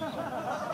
Ha ha ha ha!